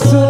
것은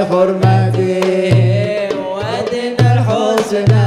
بحرمتهم ودنا الحسنى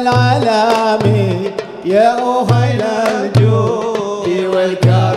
العالم يا أهل الجود والكرم.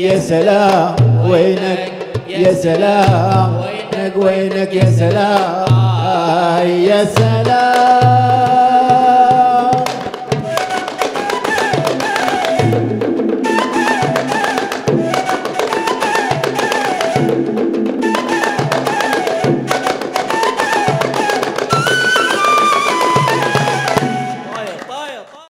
يا سلام وينك؟ يا سلام وينك؟ وينك يا سلام؟ يا سلام.